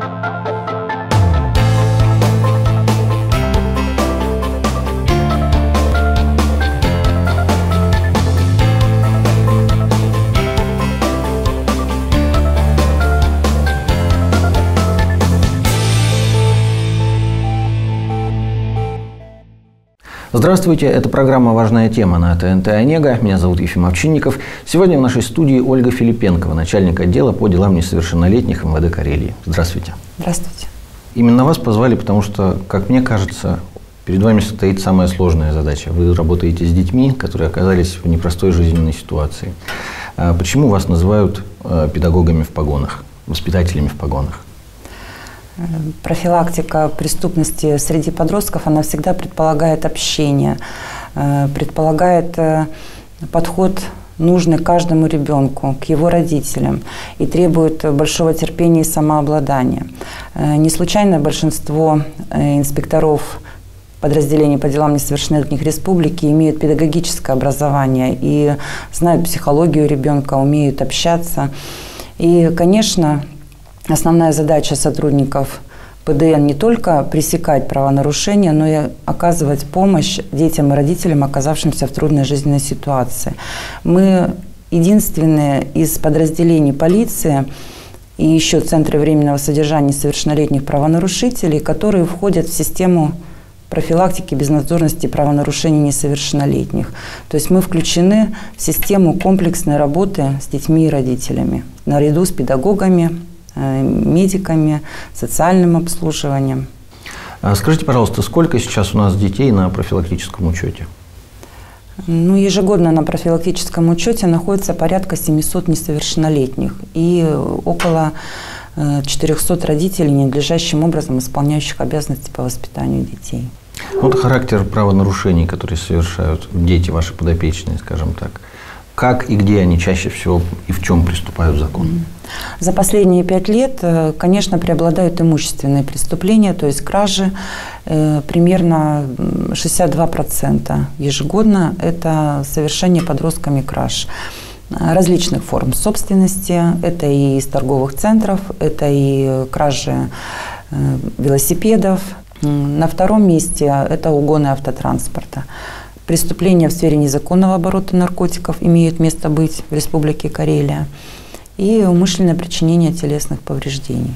Thank you. Здравствуйте, это программа «Важная тема» на ТНТ «Онега». Меня зовут Ефим Овчинников. Сегодня в нашей студии Ольга Филипенкова, начальник отдела по делам несовершеннолетних МВД Карелии. Здравствуйте. Здравствуйте. Именно вас позвали, потому что, как мне кажется, перед вами стоит самая сложная задача. Вы работаете с детьми, которые оказались в непростой жизненной ситуации. А почему вас называют э, педагогами в погонах, воспитателями в погонах? Профилактика преступности среди подростков, она всегда предполагает общение, э, предполагает э, подход нужный каждому ребенку, к его родителям и требует большого терпения и самообладания. Э, не случайно большинство инспекторов подразделений по делам несовершеннолетних республики имеют педагогическое образование и знают психологию ребенка, умеют общаться. И, конечно, Основная задача сотрудников ПДН не только пресекать правонарушения, но и оказывать помощь детям и родителям, оказавшимся в трудной жизненной ситуации. Мы единственные из подразделений полиции и еще Центры временного содержания совершеннолетних правонарушителей, которые входят в систему профилактики безнадзорности правонарушений несовершеннолетних. То есть мы включены в систему комплексной работы с детьми и родителями, наряду с педагогами, медиками, социальным обслуживанием. А скажите, пожалуйста, сколько сейчас у нас детей на профилактическом учете? Ну, ежегодно на профилактическом учете находится порядка 700 несовершеннолетних и около 400 э, родителей, ненадлежащим образом исполняющих обязанности по воспитанию детей. Вот характер правонарушений, которые совершают дети ваши подопечные, скажем так. Как и где они чаще всего и в чем приступают закон? За последние пять лет, э, конечно, преобладают имущественные преступления, то есть кражи. Э, примерно 62% ежегодно – это совершение подростками краж различных форм собственности. Это и из торговых центров, это и кражи э, велосипедов. На втором месте это угоны автотранспорта. Преступления в сфере незаконного оборота наркотиков имеют место быть в Республике Карелия и умышленное причинение телесных повреждений.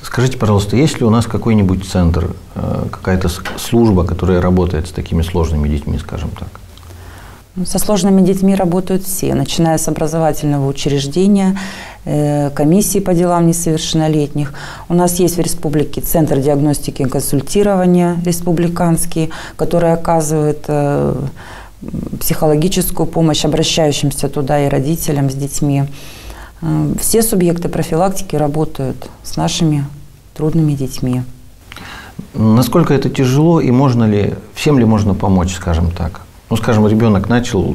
Скажите, пожалуйста, есть ли у нас какой-нибудь центр, э, какая-то служба, которая работает с такими сложными детьми, скажем так? Со сложными детьми работают все, начиная с образовательного учреждения, э, комиссии по делам несовершеннолетних. У нас есть в республике Центр диагностики и консультирования республиканский, который оказывает э, психологическую помощь обращающимся туда и родителям с детьми. Э, все субъекты профилактики работают с нашими трудными детьми. Насколько это тяжело и можно ли, всем ли можно помочь, скажем так? Ну, скажем, ребенок начал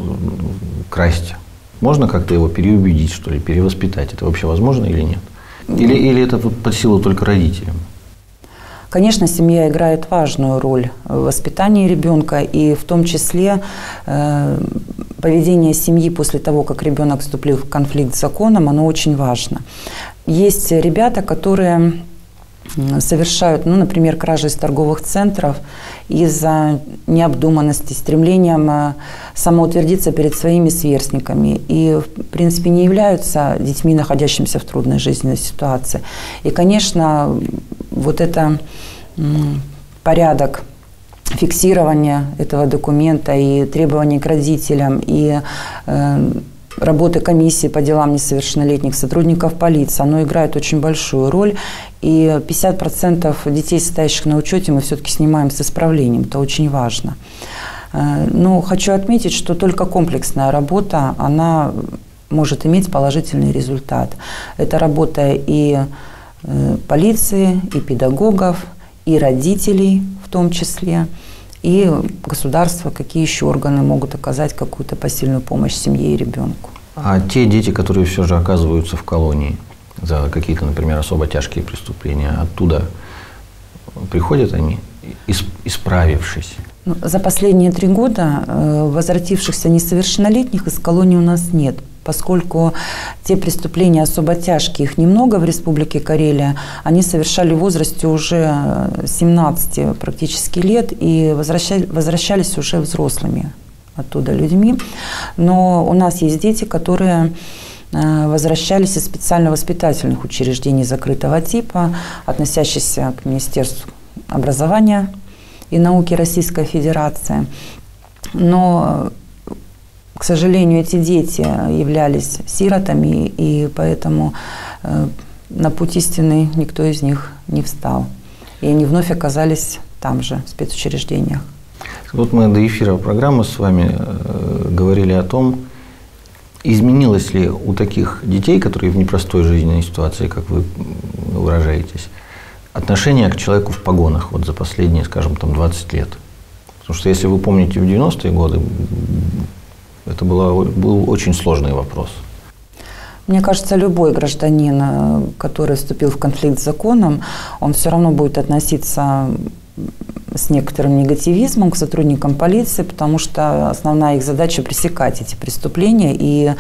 красть. Можно как-то его переубедить, что ли, перевоспитать? Это вообще возможно или нет? Или, или это под силу только родителям? Конечно, семья играет важную роль в воспитании ребенка, и в том числе э, поведение семьи после того, как ребенок вступил в конфликт с законом, оно очень важно. Есть ребята, которые совершают, ну, например, кражи из торговых центров из-за необдуманности, стремлением э, самоутвердиться перед своими сверстниками и, в принципе, не являются детьми, находящимися в трудной жизненной ситуации. И, конечно, вот это порядок фиксирования этого документа и требований к родителям, и э, работы комиссии по делам несовершеннолетних сотрудников полиции, оно играет очень большую роль. И 50% детей, состоящих на учете, мы все-таки снимаем с исправлением. Это очень важно. Э, но хочу отметить, что только комплексная работа, она может иметь положительный результат. Это работа и э, полиции, и педагогов, и родителей в том числе, и государство, какие еще органы могут оказать какую-то посильную помощь семье и ребенку. А те дети, которые все же оказываются в колонии за какие-то, например, особо тяжкие преступления, оттуда приходят они, исправившись? Ну, за последние три года э, возвратившихся несовершеннолетних из колонии у нас нет. Поскольку те преступления особо тяжкие, их немного в Республике Карелия, они совершали в возрасте уже 17 практически лет и возвращались уже взрослыми оттуда людьми. Но у нас есть дети, которые э, возвращались из специально-воспитательных учреждений закрытого типа, относящихся к Министерству образования и науки Российской Федерации. Но, к сожалению, эти дети являлись сиротами, и поэтому э, на путь истины никто из них не встал. И они вновь оказались там же, в спецучреждениях. Вот мы до эфира программы с вами э, говорили о том, изменилось ли у таких детей, которые в непростой жизненной ситуации, как вы выражаетесь, отношение к человеку в погонах вот за последние, скажем, там 20 лет. Потому что если вы помните в 90-е годы, это было, был очень сложный вопрос. Мне кажется, любой гражданин, э, который вступил в конфликт с законом, он все равно будет относиться с некоторым негативизмом к сотрудникам полиции, потому что основная их задача пресекать эти преступления. И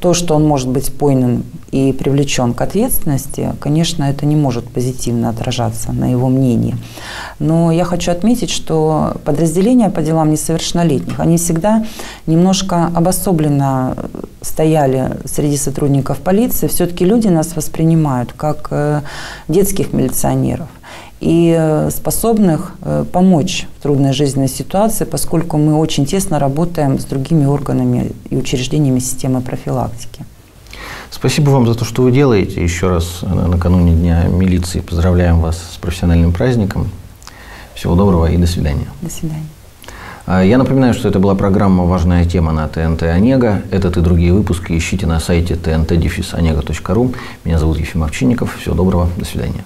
то, что он может быть пойман и привлечен к ответственности, конечно, это не может позитивно отражаться на его мнении. Но я хочу отметить, что подразделения по делам несовершеннолетних, они всегда немножко обособленно стояли среди сотрудников полиции. Все-таки люди нас воспринимают как э, детских милиционеров и э, способных э, помочь в трудной жизненной ситуации, поскольку мы очень тесно работаем с другими органами и учреждениями системы профилактики. Спасибо вам за то, что вы делаете. Еще раз накануне Дня милиции поздравляем вас с профессиональным праздником. Всего доброго и до свидания. До свидания. А, я напоминаю, что это была программа «Важная тема» на ТНТ «Онега». Этот и другие выпуски ищите на сайте tnt-onega.ru. Меня зовут Ефим Овчинников. Всего доброго. До свидания.